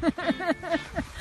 Peace.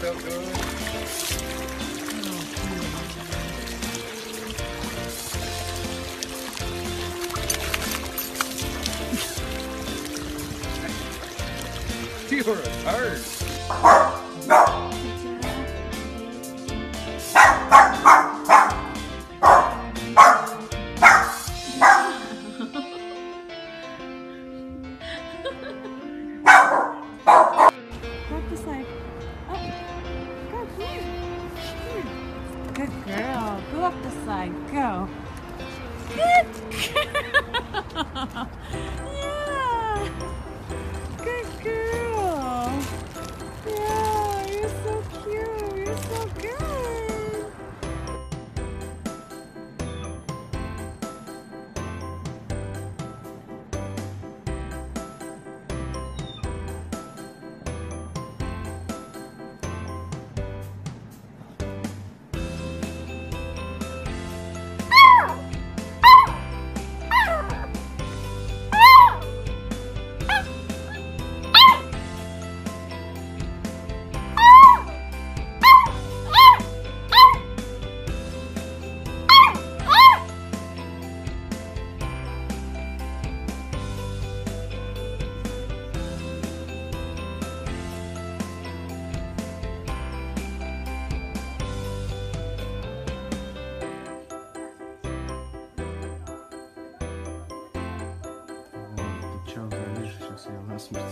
Felt good. You're a turd. Good girl. Go up the slide. Go. Good girl. yeah. Good girl. Yeah, ее насмерть.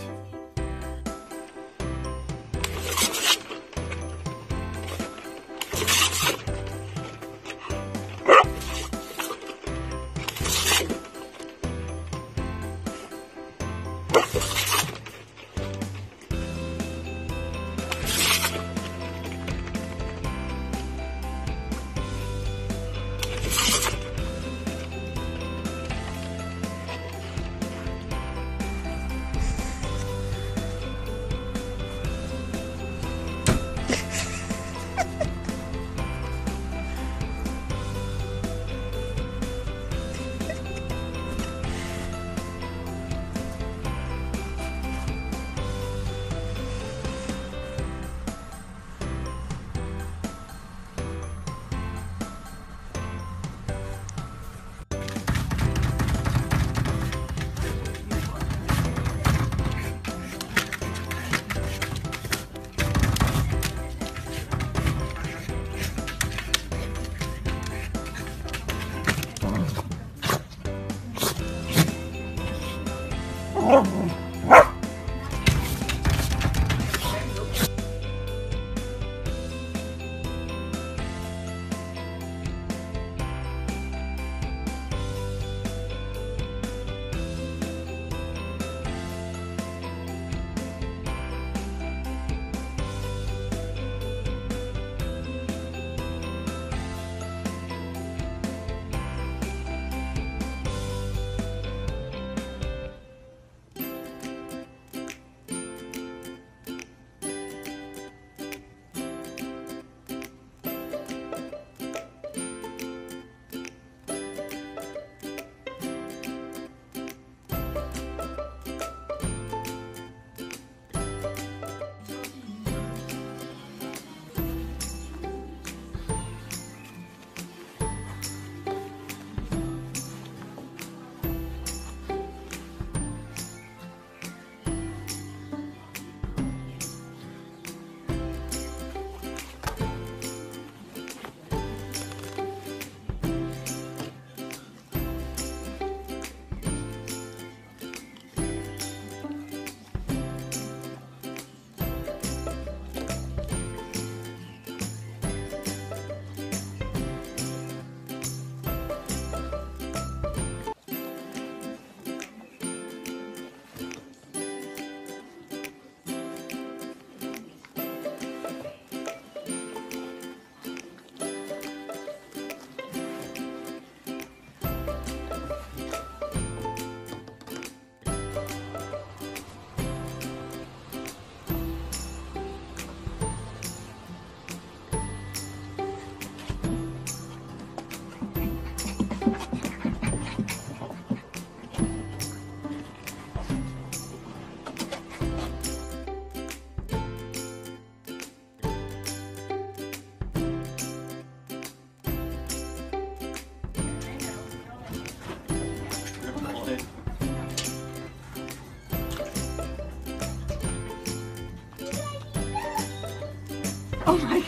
Oh my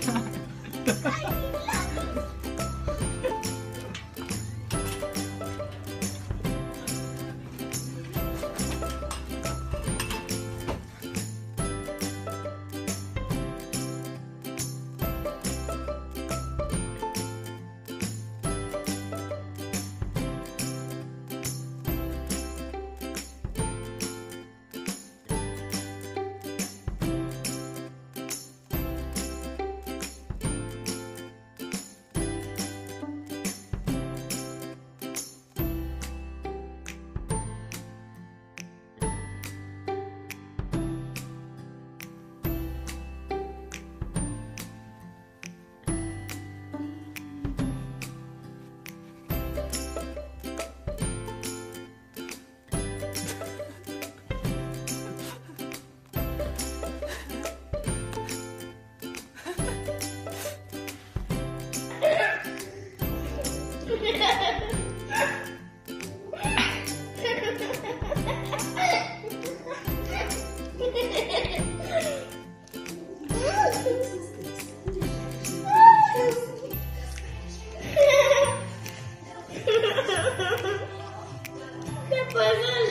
god. Pues